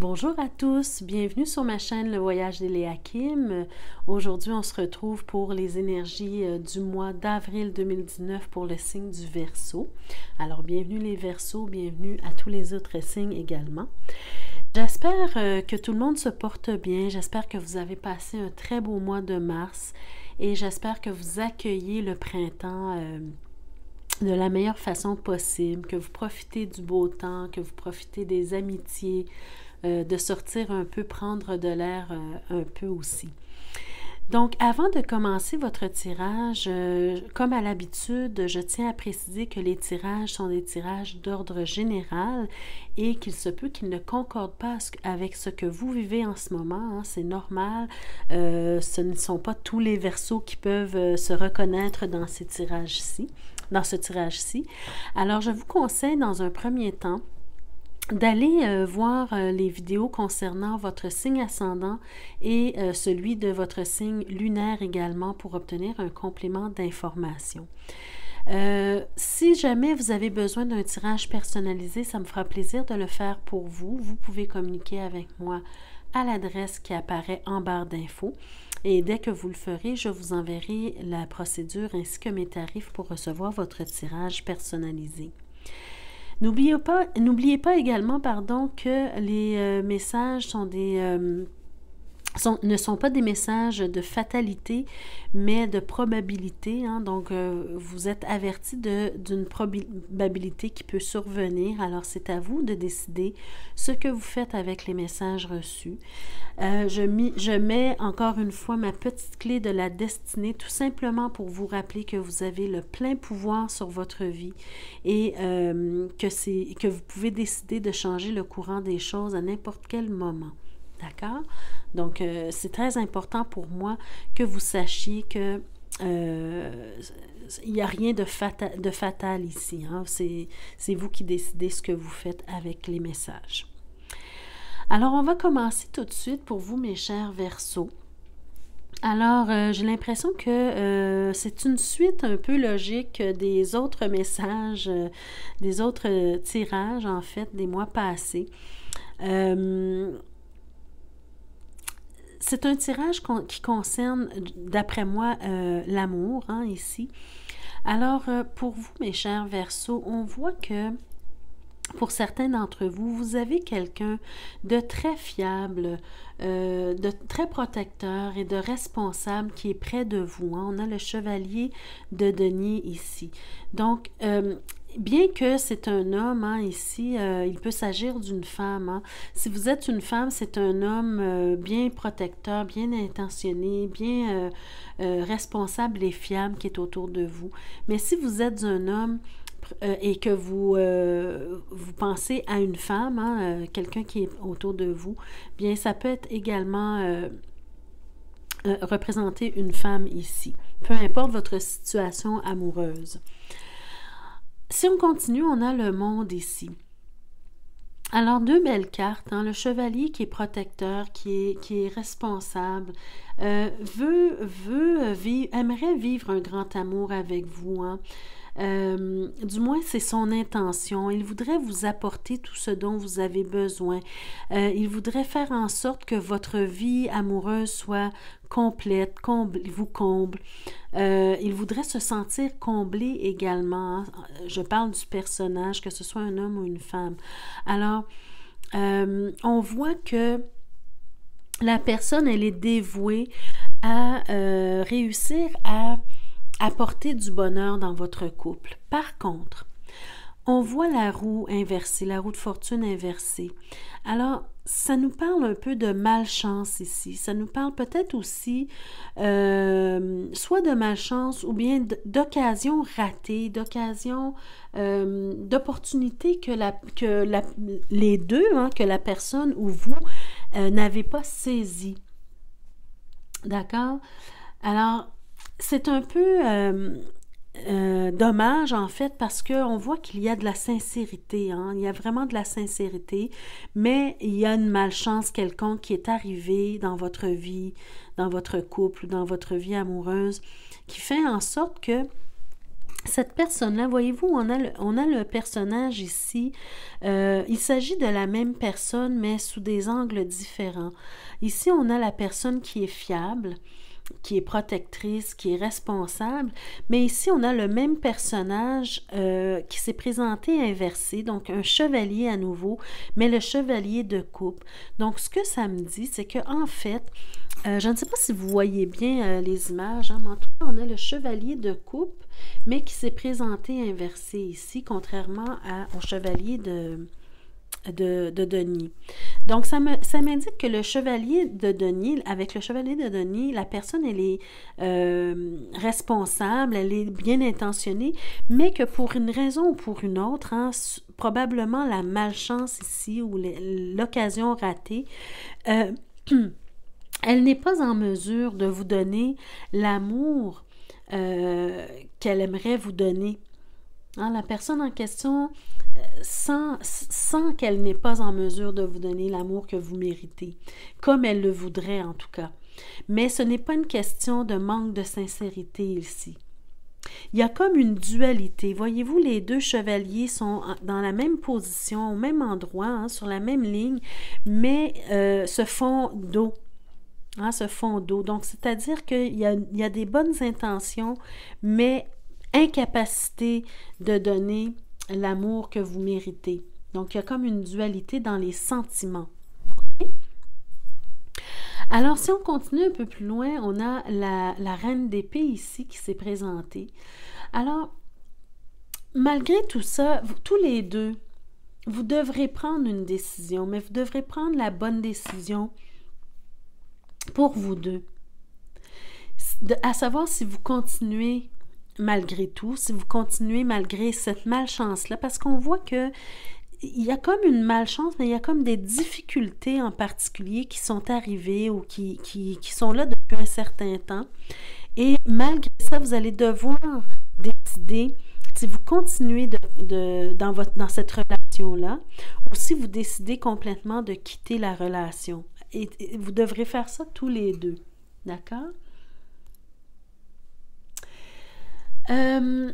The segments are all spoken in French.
Bonjour à tous, bienvenue sur ma chaîne Le Voyage des Kim. Aujourd'hui, on se retrouve pour les énergies euh, du mois d'avril 2019 pour le signe du Verseau. Alors, bienvenue les Verseaux, bienvenue à tous les autres signes également. J'espère euh, que tout le monde se porte bien, j'espère que vous avez passé un très beau mois de mars et j'espère que vous accueillez le printemps. Euh, de la meilleure façon possible, que vous profitez du beau temps, que vous profitez des amitiés, euh, de sortir un peu, prendre de l'air euh, un peu aussi. Donc, avant de commencer votre tirage, euh, comme à l'habitude, je tiens à préciser que les tirages sont des tirages d'ordre général et qu'il se peut qu'ils ne concordent pas avec ce que vous vivez en ce moment. Hein. C'est normal. ce ne sont pas tous les versos qui peuvent se reconnaître dans ces tirages-ci, dans ce tirage-ci. Alors, je vous conseille dans un premier temps d'aller euh, voir euh, les vidéos concernant votre signe ascendant et euh, celui de votre signe lunaire également pour obtenir un complément d'information. si jamais vous avez besoin d'un tirage personnalisé, ça me fera plaisir de le faire pour vous. Vous pouvez communiquer avec moi à l'adresse qui apparaît en barre d'infos. Et dès que vous le ferez, je vous enverrai la procédure ainsi que mes tarifs pour recevoir votre tirage personnalisé. N'oubliez pas, n'oubliez pas également pardon, que les euh, messages sont des, ne sont pas des messages de fatalité, mais de probabilité. Hein. Donc, euh, vous êtes averti d'une probabilité qui peut survenir. Alors, c'est à vous de décider ce que vous faites avec les messages reçus. Euh, je, mets encore une fois ma petite clé de la destinée, tout simplement pour vous rappeler que vous avez le plein pouvoir sur votre vie et euh, que vous pouvez décider de changer le courant des choses à n'importe quel moment. D'accord? Donc, euh, c'est très important pour moi que vous sachiez que euh, il n'y a rien de, fatal ici. Hein? C'est vous qui décidez ce que vous faites avec les messages. Alors, on va commencer tout de suite pour vous, mes chers Verseaux. Alors, euh, j'ai l'impression que c'est une suite un peu logique des autres messages, des autres tirages, en fait, des mois passés. C'est un tirage qui concerne, d'après moi, euh, l'amour, hein, ici. Alors, euh, pour vous, mes chers Verseaux, on voit que pour certains d'entre vous, vous avez quelqu'un de très fiable, euh, de très protecteur et de responsable qui est près de vous. Hein. On a le chevalier de denier ici. Donc, bien que c'est un homme, hein, ici, euh, il peut s'agir d'une femme. Hein. Si vous êtes une femme, c'est un homme euh, bien protecteur, bien intentionné, bien euh, responsable et fiable qui est autour de vous. Mais si vous êtes un homme et que vous, vous pensez à une femme, hein, quelqu'un qui est autour de vous, bien ça peut être également représenter une femme ici, peu importe votre situation amoureuse. Si on continue, on a le monde ici. Alors, deux belles cartes. Hein. Le chevalier qui est protecteur, qui est, responsable, euh, veut, veut vivre, aimerait vivre un grand amour avec vous. Hein. Euh, du moins, c'est son intention. Il voudrait vous apporter tout ce dont vous avez besoin. Euh, il voudrait faire en sorte que votre vie amoureuse soit complète, vous comble. Euh, il voudrait se sentir comblé également. Je parle du personnage, que ce soit un homme ou une femme. Alors, on voit que la personne, elle est dévouée à réussir à apporter du bonheur dans votre couple. Par contre, on voit la roue inversée, la roue de fortune inversée. Alors, ça nous parle un peu de malchance ici. Ça nous parle peut-être aussi euh, soit de malchance ou bien d'occasion ratée, d'occasion, euh, d'opportunité que, les deux, hein, que la personne ou vous euh, n'avez pas saisi. D'accord? Alors, c'est un peu euh, euh, dommage en fait parce qu'on voit qu'il y a de la sincérité, hein. il y a vraiment de la sincérité, mais il y a une malchance quelconque qui est arrivée dans votre vie, dans votre couple, dans votre vie amoureuse, qui fait en sorte que cette personne-là, voyez-vous, on a, le, personnage ici. Euh, il s'agit de la même personne, mais sous des angles différents. Ici, on a la personne qui est fiable, qui est protectrice, qui est responsable. Mais ici, on a le même personnage euh, qui s'est présenté inversé, donc un chevalier à nouveau, mais le chevalier de coupe. Donc, ce que ça me dit, c'est que en fait, euh, je ne sais pas si vous voyez bien euh, les images, hein, mais en tout cas, on a le chevalier de coupe, mais qui s'est présenté inversé ici, contrairement au chevalier de, de, Denis. Donc, ça m'indique que le chevalier de Denis, avec le chevalier de Denis, la personne, elle est euh, responsable, elle est bien intentionnée, mais que pour une raison ou pour une autre, hein, probablement la malchance ici ou l'occasion ratée, elle n'est pas en mesure de vous donner l'amour euh, qu'elle aimerait vous donner. Hein, la personne en question euh, sans sans qu'elle n'est pas en mesure de vous donner l'amour que vous méritez, comme elle le voudrait en tout cas. Mais ce n'est pas une question de manque de sincérité ici. Il y a comme une dualité. Voyez-vous, les deux chevaliers sont dans la même position, au même endroit, hein, sur la même ligne, mais euh, se font dos. Hein, fond d'eau. Donc, c'est-à-dire qu'il y a des bonnes intentions, mais incapacité de donner l'amour que vous méritez. Donc, il y a comme une dualité dans les sentiments. Alors, si on continue un peu plus loin, on a la, la reine d'épée ici qui s'est présentée. Alors, malgré tout ça, tous les deux, vous devrez prendre une décision, mais vous devrez prendre la bonne décision pour vous deux. à savoir si vous continuez malgré tout, si vous continuez malgré cette malchance-là, parce qu'on voit que il y a comme une malchance, mais il y a comme des difficultés en particulier qui sont arrivées ou qui, qui, sont là depuis un certain temps. Et malgré ça, vous allez devoir décider si vous continuez de, dans, votre, dans cette relation-là ou si vous décidez complètement de quitter la relation. Et, vous devrez faire ça tous les deux. D'accord? Euh,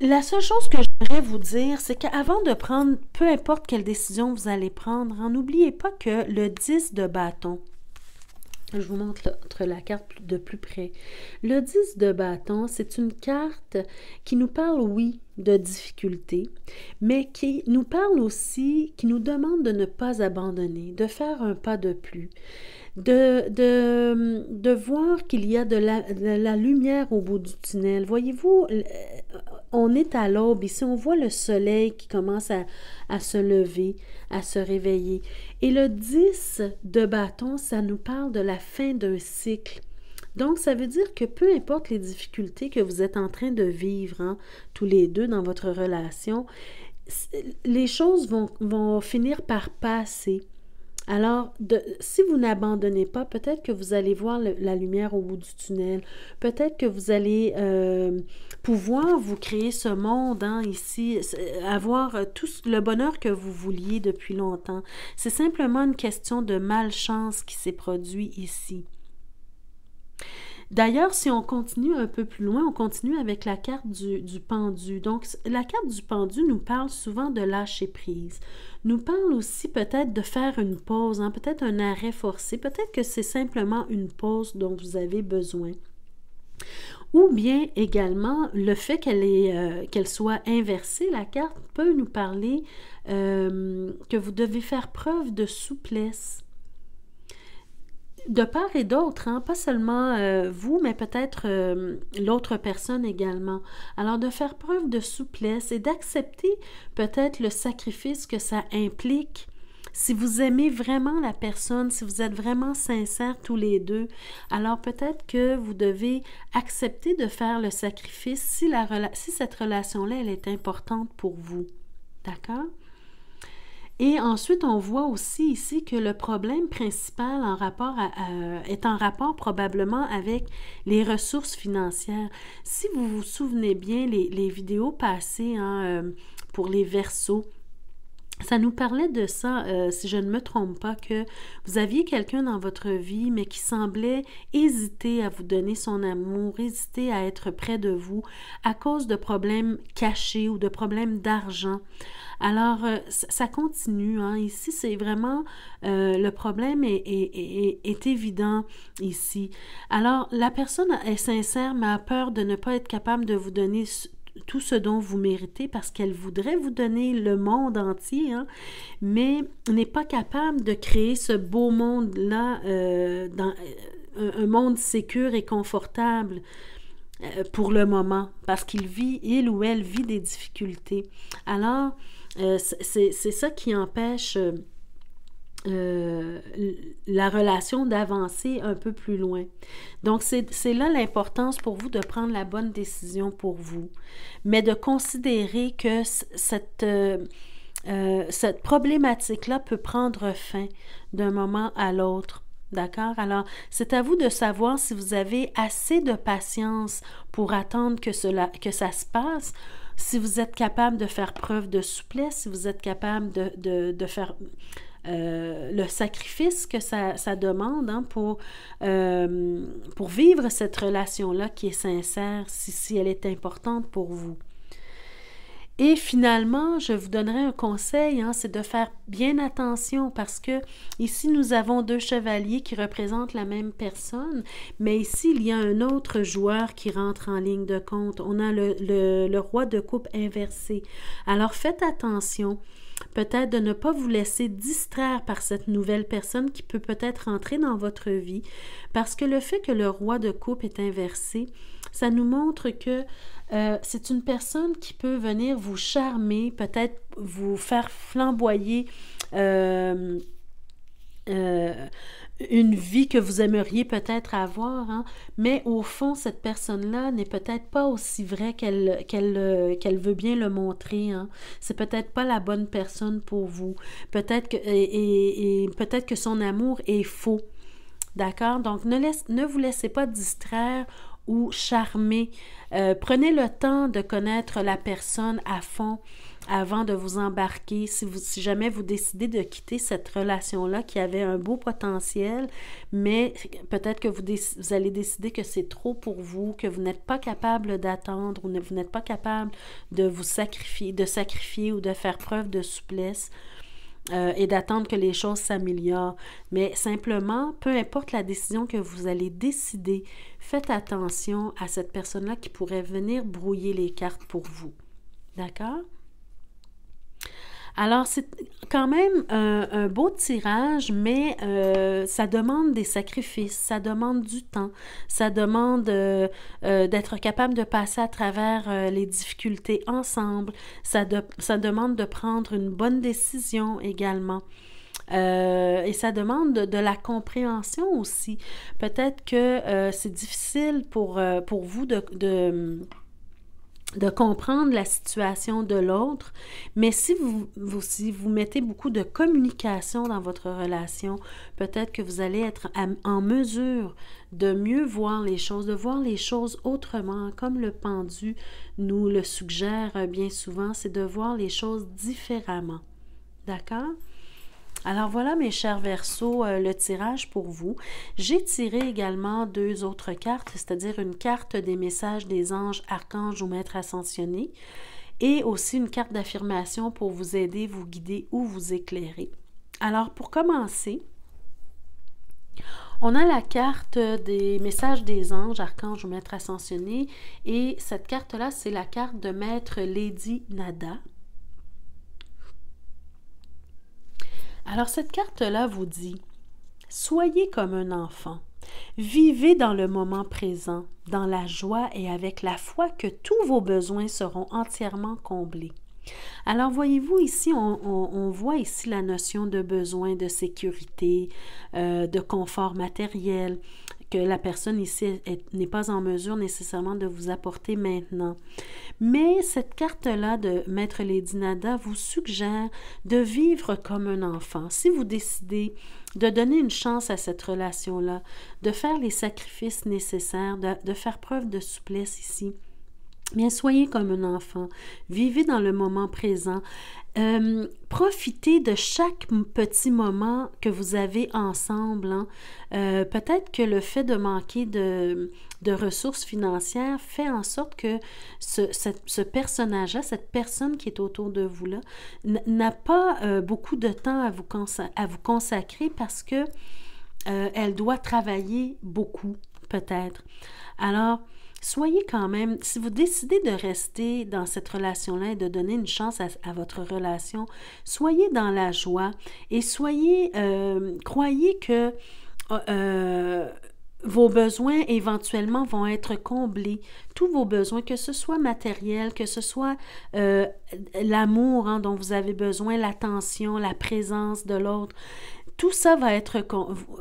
la seule chose que j'aimerais vous dire, c'est qu'avant de prendre, peu importe quelle décision vous allez prendre, n'oubliez pas que le 10 de bâton, je vous montre la carte de plus près. Le 10 de bâton, c'est une carte qui nous parle, oui, de difficultés, mais qui nous parle aussi, qui nous demande de ne pas abandonner, de faire un pas de plus, de, de, de voir qu'il y a de la, la, lumière au bout du tunnel. Voyez-vous, on est à l'aube ici, on voit le soleil qui commence à, à, se lever, à se réveiller. Et le 10 de bâton, ça nous parle de la fin d'un cycle. Donc, ça veut dire que peu importe les difficultés que vous êtes en train de vivre, hein, tous les deux dans votre relation, les choses vont, vont finir par passer. Alors, si vous n'abandonnez pas, peut-être que vous allez voir la lumière au bout du tunnel. Peut-être que vous allez euh, pouvoir vous créer ce monde hein, ici, avoir tout le bonheur que vous vouliez depuis longtemps. C'est simplement une question de malchance qui s'est produit ici. D'ailleurs, si on continue un peu plus loin, on continue avec la carte du, pendu. Donc, la carte du pendu nous parle souvent de lâcher prise. Nous parle aussi peut-être de faire une pause, hein, peut-être un arrêt forcé. Peut-être que c'est simplement une pause dont vous avez besoin. Ou bien également le fait qu'elle euh, soit inversée, la carte peut nous parler euh, que vous devez faire preuve de souplesse de part et d'autre, hein, pas seulement euh, vous, mais peut-être euh, l'autre personne également. Alors de faire preuve de souplesse et d'accepter peut-être le sacrifice que ça implique. Si vous aimez vraiment la personne, si vous êtes vraiment sincères tous les deux, alors peut-être que vous devez accepter de faire le sacrifice si, si cette relation-là, est importante pour vous. D'accord? Et ensuite, on voit aussi ici que le problème principal est en rapport probablement avec les ressources financières. Si vous vous souvenez bien, les, vidéos passées hein, euh, pour les versos, ça nous parlait de ça, euh, si je ne me trompe pas, que vous aviez quelqu'un dans votre vie, mais qui semblait hésiter à vous donner son amour, hésiter à être près de vous à cause de problèmes cachés ou de problèmes d'argent. Alors, euh, ça continue. Hein. Ici, c'est vraiment euh, le problème est, est, évident ici. Alors, la personne est sincère, mais a peur de ne pas être capable de vous donner tout ce dont vous méritez parce qu'elle voudrait vous donner le monde entier, hein, mais n'est pas capable de créer ce beau monde-là euh, dans euh, un, monde sécur et confortable euh, pour le moment parce qu'il vit, il ou elle vit des difficultés. Alors, c'est ça qui empêche euh, la relation d'avancer un peu plus loin. Donc, c'est là l'importance pour vous de prendre la bonne décision pour vous, mais de considérer que cette, euh, euh, cette problématique-là peut prendre fin d'un moment à l'autre. D'accord? Alors, c'est à vous de savoir si vous avez assez de patience pour attendre que, cela, que ça se passe, si vous êtes capable de faire preuve de souplesse, si vous êtes capable de, de, de faire euh, le sacrifice que ça, demande hein, pour, euh, pour vivre cette relation-là qui est sincère, si, elle est importante pour vous. Et finalement, je vous donnerai un conseil, hein, c'est de faire bien attention parce que ici, nous avons deux chevaliers qui représentent la même personne, mais ici, il y a un autre joueur qui rentre en ligne de compte. On a le roi de coupe inversé. Alors faites attention peut-être de ne pas vous laisser distraire par cette nouvelle personne qui peut peut-être entrer dans votre vie, parce que le fait que le roi de coupe est inversé, ça nous montre que euh, c'est une personne qui peut venir vous charmer, peut-être vous faire flamboyer. Euh, euh, une vie que vous aimeriez peut-être avoir, hein, mais au fond, cette personne-là n'est peut-être pas aussi vraie qu'elle qu'elle euh, veut bien le montrer. Hein. C'est peut-être pas la bonne personne pour vous. Peut-être que et, peut-être que son amour est faux. D'accord? Donc ne vous laissez pas distraire ou charmer. Euh, prenez le temps de connaître la personne à fond avant de vous embarquer. Si, vous, si jamais vous décidez de quitter cette relation-là qui avait un beau potentiel, mais peut-être que vous, allez décider que c'est trop pour vous, que vous n'êtes pas capable d'attendre ou ne, vous n'êtes pas capable de vous sacrifier, de sacrifier ou de faire preuve de souplesse. Euh, et d'attendre que les choses s'améliorent. Mais simplement, peu importe la décision que vous allez décider, faites attention à cette personne-là qui pourrait venir brouiller les cartes pour vous. D'accord? Alors, c'est quand même un, beau tirage, mais euh, ça demande des sacrifices, ça demande du temps, ça demande euh, euh, d'être capable de passer à travers les difficultés ensemble, ça, ça demande de prendre une bonne décision également. et ça demande de, la compréhension aussi. Peut-être que c'est difficile pour, vous de comprendre la situation de l'autre, mais si vous, vous, si vous mettez beaucoup de communication dans votre relation, peut-être que vous allez être en mesure de mieux voir les choses, de voir les choses autrement, comme le pendu nous le suggère bien souvent, c'est de voir les choses différemment. D'accord? Alors voilà mes chers Verseaux, euh, le tirage pour vous. J'ai tiré également deux autres cartes, c'est-à-dire une carte des messages des anges, archanges ou maîtres ascensionnés et aussi une carte d'affirmation pour vous aider, vous guider ou vous éclairer. Alors pour commencer, on a la carte des messages des anges, archanges ou maîtres ascensionnés et cette carte-là, c'est la carte de maître Lady Nada. Alors cette carte-là vous dit, soyez comme un enfant, vivez dans le moment présent, dans la joie et avec la foi que tous vos besoins seront entièrement comblés. Alors voyez-vous ici, on, voit ici la notion de besoin de sécurité, euh, de confort matériel, que la personne ici n'est pas en mesure nécessairement de vous apporter maintenant. Mais cette carte-là de Maître Lady Nada vous suggère de vivre comme un enfant. Si vous décidez de donner une chance à cette relation-là, de faire les sacrifices nécessaires, de, de faire preuve de souplesse ici, Bien, soyez comme un enfant. Vivez dans le moment présent. Euh, profitez de chaque petit moment que vous avez ensemble. Hein. Euh, peut-être que le fait de manquer de, ressources financières fait en sorte que ce, personnage-là, cette personne qui est autour de vous-là, n'a pas euh, beaucoup de temps à vous, à vous consacrer parce que elle doit travailler beaucoup, peut-être. Alors, soyez quand même, si vous décidez de rester dans cette relation-là et de donner une chance à, votre relation, soyez dans la joie et soyez, euh, croyez que euh, vos besoins éventuellement vont être comblés. Tous vos besoins, que ce soit matériel, que ce soit euh, l'amour hein, dont vous avez besoin, l'attention, la présence de l'autre, tout ça va être,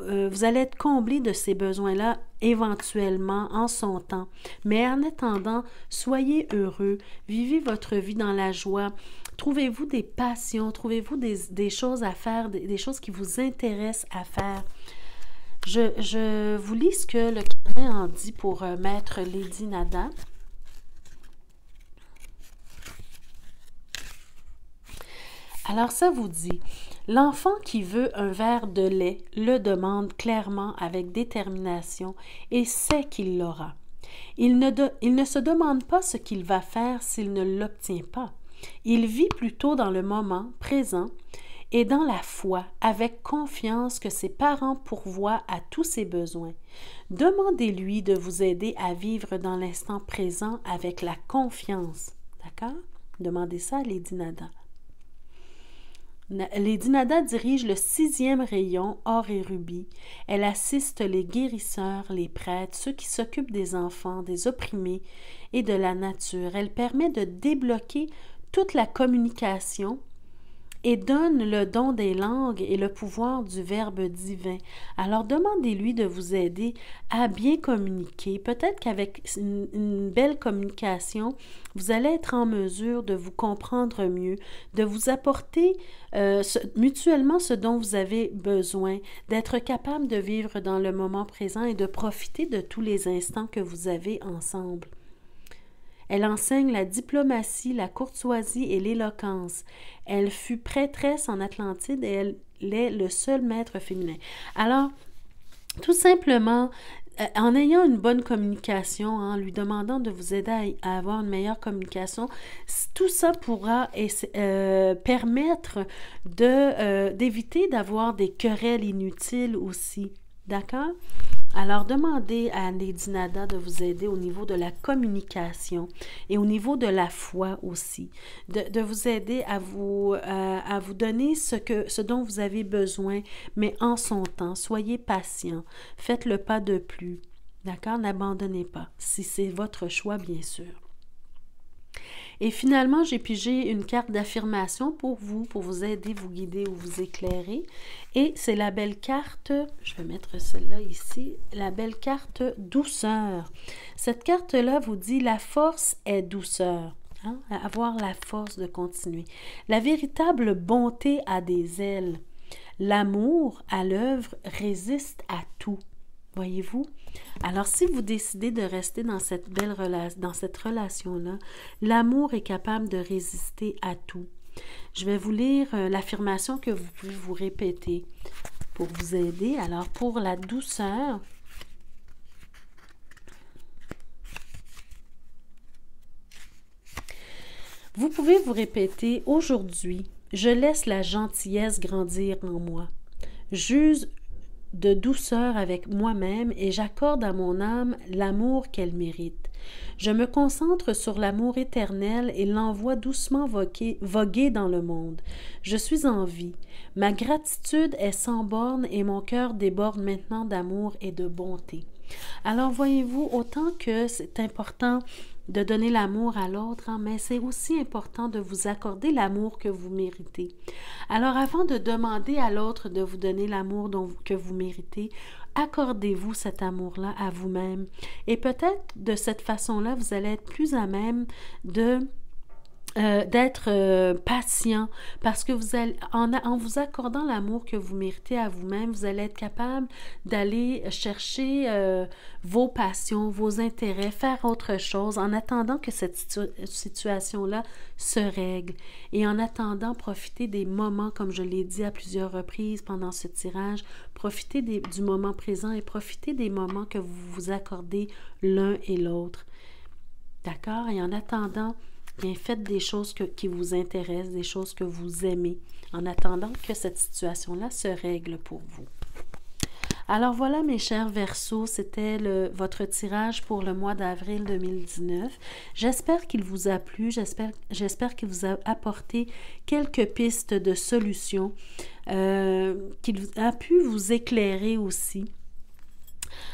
euh, vous allez être comblé de ces besoins-là éventuellement en son temps. Mais en attendant, soyez heureux, vivez votre vie dans la joie. Trouvez-vous des passions, trouvez-vous des, choses à faire, des, choses qui vous intéressent à faire. Je, vous lis ce que le carnet en dit pour euh, Maître Lady Nada. Alors ça vous dit, L'enfant qui veut un verre de lait le demande clairement avec détermination et sait qu'il l'aura. Il ne, se demande pas ce qu'il va faire s'il ne l'obtient pas. Il vit plutôt dans le moment présent et dans la foi, avec confiance que ses parents pourvoient à tous ses besoins. Demandez-lui de vous aider à vivre dans l'instant présent avec la confiance. D'accord? Demandez ça à Lady Nada. Lady Nada dirige le sixième rayon or et rubis. Elle assiste les guérisseurs, les prêtres, ceux qui s'occupent des enfants, des opprimés et de la nature. Elle permet de débloquer toute la communication et donne le don des langues et le pouvoir du Verbe divin. Alors demandez-lui de vous aider à bien communiquer. Peut-être qu'avec une, belle communication, vous allez être en mesure de vous comprendre mieux, de vous apporter euh, mutuellement ce dont vous avez besoin, d'être capable de vivre dans le moment présent et de profiter de tous les instants que vous avez ensemble. Elle enseigne la diplomatie, la courtoisie et l'éloquence. Elle fut prêtresse en Atlantide et elle est le seul maître féminin. Alors, tout simplement, euh, en ayant une bonne communication, en lui demandant de vous aider à, avoir une meilleure communication, tout ça pourra euh, permettre euh, d'éviter d'avoir des querelles inutiles aussi. D'accord? Alors, demandez à Lady de vous aider au niveau de la communication et au niveau de la foi aussi, de, vous aider à vous, euh, à vous donner ce, que, ce dont vous avez besoin, mais en son temps. Soyez patient, faites le pas de plus. D'accord? N'abandonnez pas, si c'est votre choix, bien sûr. Et finalement, j'ai pigé une carte d'affirmation pour vous, pour vous aider, vous guider ou vous éclairer. Et c'est la belle carte, je vais mettre celle-là ici, la belle carte douceur. Cette carte-là vous dit la force est douceur. Hein, avoir la force de continuer. La véritable bonté a des ailes. L'amour à l'œuvre résiste à tout. Voyez-vous? Alors, si vous décidez de rester dans cette belle relation, dans cette relation-là, l'amour est capable de résister à tout. Je vais vous lire euh, l'affirmation que vous pouvez vous répéter pour vous aider. Alors, pour la douceur, vous pouvez vous répéter aujourd'hui, je laisse la gentillesse grandir en moi. J'use de douceur avec moi-même et j'accorde à mon âme l'amour qu'elle mérite. Je me concentre sur l'amour éternel et l'envoie doucement voguer, dans le monde. Je suis en vie. Ma gratitude est sans borne et mon cœur déborde maintenant d'amour et de bonté. Alors voyez-vous, autant que c'est important de donner l'amour à l'autre, hein, mais c'est aussi important de vous accorder l'amour que vous méritez. Alors avant de demander à l'autre de vous donner l'amour que vous méritez, accordez-vous cet amour-là à vous-même. Et peut-être de cette façon-là, vous allez être plus à même de euh, d'être euh, patient parce que vous allez, en, vous accordant l'amour que vous méritez à vous-même, vous allez être capable d'aller chercher euh, vos passions, vos intérêts, faire autre chose en attendant que cette situation-là se règle et en attendant profiter des moments, comme je l'ai dit à plusieurs reprises pendant ce tirage, profiter du moment présent et profiter des moments que vous vous accordez l'un et l'autre. D'accord? Et en attendant, Faites des choses qui vous intéressent, des choses que vous aimez, en attendant que cette situation-là se règle pour vous. Alors voilà mes chers Verseaux, c'était votre tirage pour le mois d'avril 2019. J'espère qu'il vous a plu, j'espère qu'il vous a apporté quelques pistes de solutions, euh, qu'il a pu vous éclairer aussi.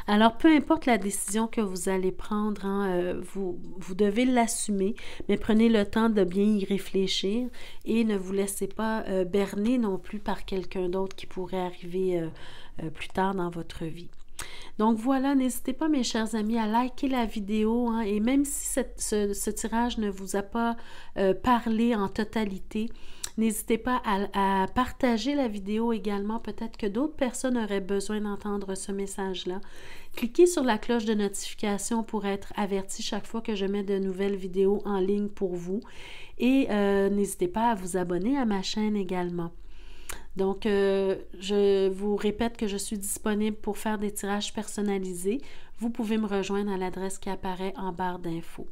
Alors, peu importe la décision que vous allez prendre, hein, euh, vous, vous devez l'assumer, mais prenez le temps de bien y réfléchir et ne vous laissez pas euh, berner non plus par quelqu'un d'autre qui pourrait arriver euh, plus tard dans votre vie. Donc voilà, n'hésitez pas mes chers amis à liker la vidéo hein, et même si ce, tirage ne vous a pas parlé en totalité, N'hésitez pas à, partager la vidéo également. Peut-être que d'autres personnes auraient besoin d'entendre ce message-là. Cliquez sur la cloche de notification pour être averti chaque fois que je mets de nouvelles vidéos en ligne pour vous. Et euh, n'hésitez pas à vous abonner à ma chaîne également. Donc, euh, je vous répète que je suis disponible pour faire des tirages personnalisés. Vous pouvez me rejoindre à l'adresse qui apparaît en barre d'infos.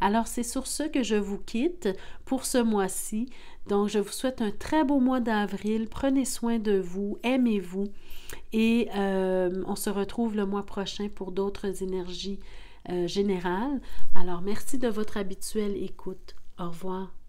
Alors, c'est sur ce que je vous quitte pour ce mois-ci. Donc, je vous souhaite un très beau mois d'avril. Prenez soin de vous, aimez-vous et euh, on se retrouve le mois prochain pour d'autres énergies euh, générales. Alors, merci de votre habituelle écoute. Au revoir.